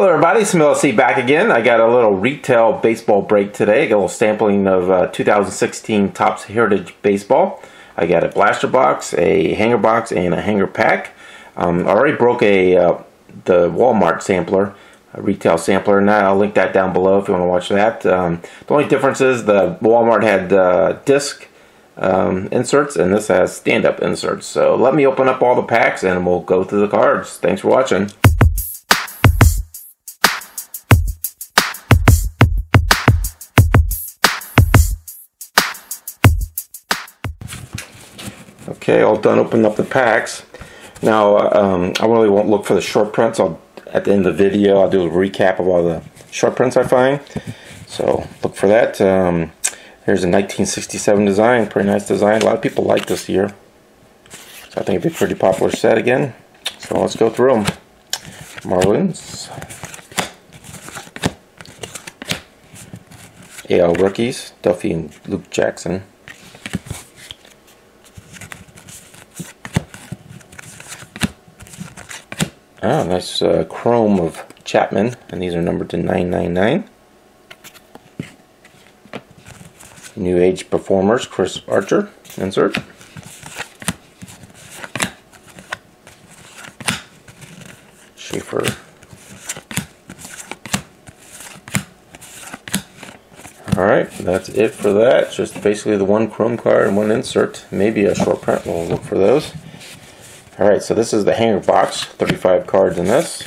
Hello everybody, Smilsy back again. I got a little retail baseball break today. I got a little sampling of uh, 2016 Topps Heritage Baseball. I got a blaster box, a hanger box, and a hanger pack. Um, I already broke a uh, the Walmart sampler, a retail sampler, and I'll link that down below if you want to watch that. Um, the only difference is the Walmart had uh, disc um, inserts, and this has stand-up inserts. So let me open up all the packs, and we'll go through the cards. Thanks for watching. Okay, all done opening up the packs. Now, um, I really won't look for the short prints. I'll, at the end of the video, I'll do a recap of all the short prints I find. So look for that. Um, here's a 1967 design, pretty nice design. A lot of people like this year. So I think it'd be a pretty popular set again. So let's go through them. Marlins. AL rookies, Duffy and Luke Jackson. Oh, nice uh, chrome of Chapman, and these are numbered to 999. New Age Performers, Chris Archer, insert. Schaefer. Alright, that's it for that. Just basically the one chrome card and one insert. Maybe a short print. We'll look for those. Alright, so this is the hanger box, 35 cards in this.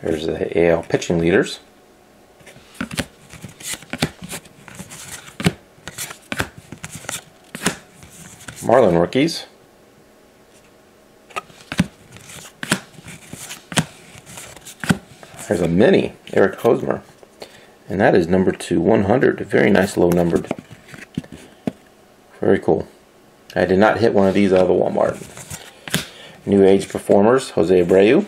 Here's the AL pitching leaders. Marlin rookies. There's a mini, Eric Hosmer. And that is number to 100. Very nice low numbered. Very cool. I did not hit one of these out of the Walmart. New Age Performers, Jose Abreu.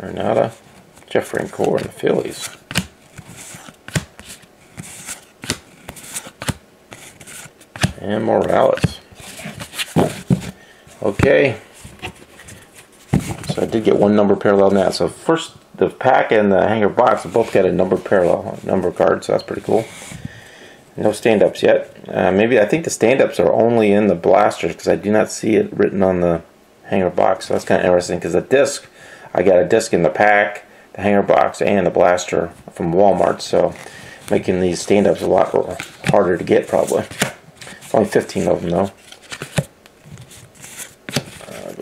Renata, Jeff Francoeur and the Phillies. And Morales. Okay. So I did get one number parallel now. So first, the pack and the hanger box both got a number parallel number card, so that's pretty cool. No stand-ups yet. Uh, maybe I think the stand-ups are only in the blasters because I do not see it written on the hanger box. So that's kind of interesting because the disc, I got a disc in the pack, the hanger box, and the blaster from Walmart. So making these stand-ups a lot harder to get probably. Only 15 of them though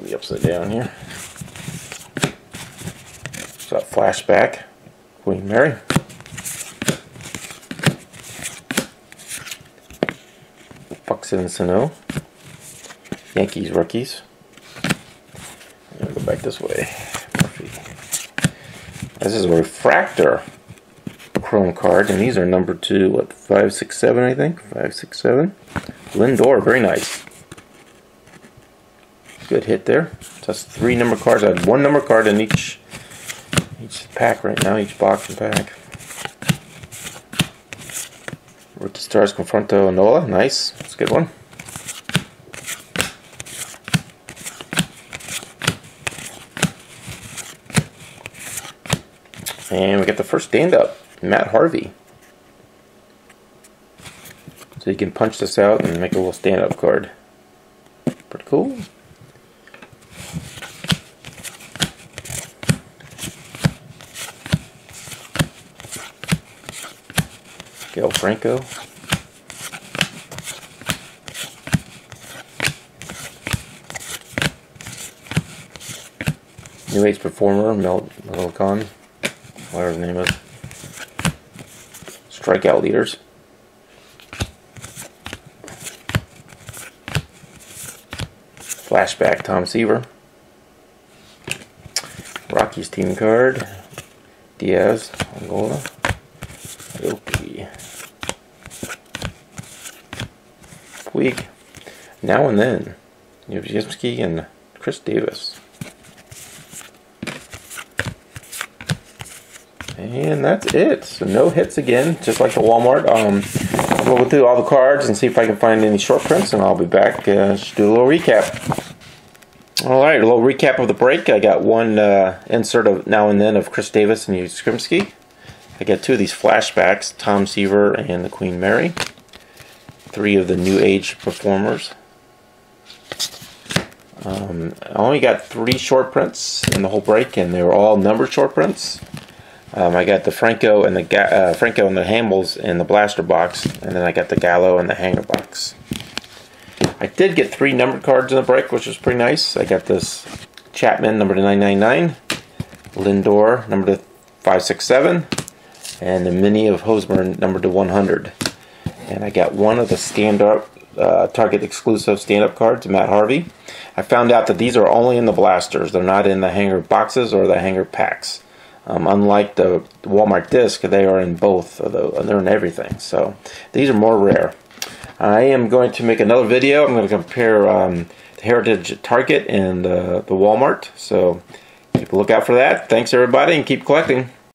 be upside down here. So flashback, Queen Mary. Buxton and Sano. Yankees rookies. I'm go back this way. This is a refractor chrome card, and these are number two, what, 567, I think? 567. Lindor, very nice. Good hit there. So that's three number cards. I have one number card in each each pack right now, each box and pack. With the Stars Confronto Nola. Nice. That's a good one. And we got the first stand up, Matt Harvey. So you can punch this out and make a little stand up card. Pretty cool. Gale Franco. New Age Performer, Mel Khan, whatever his name is. Strikeout Leaders. Flashback Tom Seaver. Rockies team card. Diaz, Angola. Week. Now and then, you have Yastrzemski and Chris Davis. And that's it. So no hits again, just like the Walmart. Um, I'll go through all the cards and see if I can find any short prints, and I'll be back uh, to do a little recap. All right, a little recap of the break. I got one uh, insert of now and then of Chris Davis and Yastrzemski. I got two of these flashbacks, Tom Seaver and the Queen Mary. Three of the New Age performers. Um, I only got three short prints in the whole break, and they were all numbered short prints. Um, I got the Franco and the uh, Franco and the Hamels in the blaster box, and then I got the Gallo and the hanger box. I did get three numbered cards in the break, which was pretty nice. I got this Chapman number to 999, Lindor number to 567, and the Mini of Hosmer number to 100. And I got one of the stand-up uh, Target exclusive stand-up cards, Matt Harvey. I found out that these are only in the blasters. They're not in the hanger boxes or the hanger packs. Um, unlike the Walmart disc, they are in both. They're in everything. So these are more rare. I am going to make another video. I'm going to compare um, the Heritage Target and uh, the Walmart. So keep a lookout for that. Thanks everybody and keep collecting.